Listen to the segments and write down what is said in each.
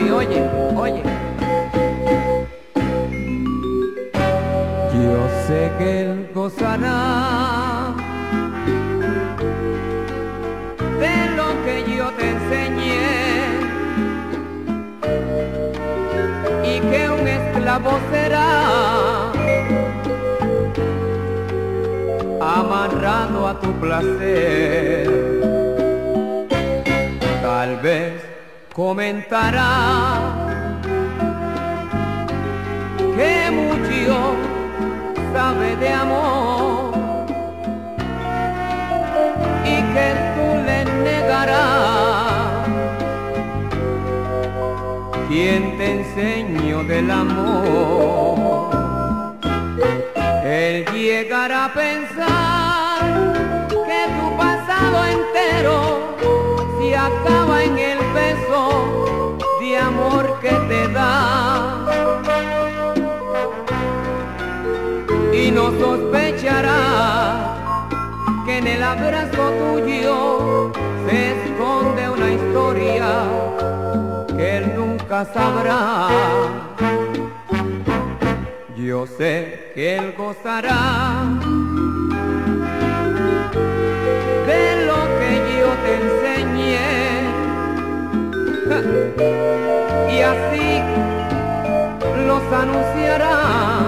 Oye, oye. Yo sé que él gozará de lo que yo te enseñé y que un esclavo será amarrado a tu placer. Tal vez comentará que mucho sabe de amor y que tú le negarás. quien te enseñó del amor? Él llegará a pensar en el abrazo tuyo se esconde una historia que él nunca sabrá. Yo sé que él gozará de lo que yo te enseñé. Y así los anunciará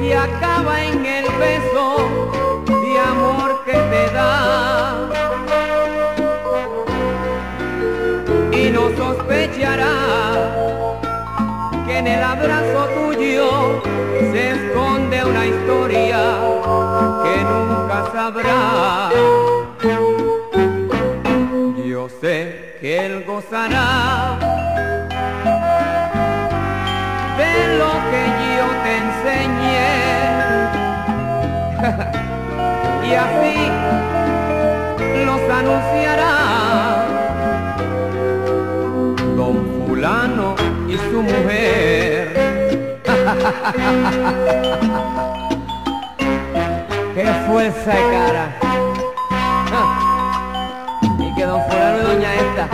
se acaba en el beso de amor que te da. Y no sospechará que en el abrazo tuyo se esconde una historia que nunca sabrá. Yo sé que él gozará y así los anunciará don fulano y su mujer. ¡Qué fuerza de cara! y que don fulano y doña esta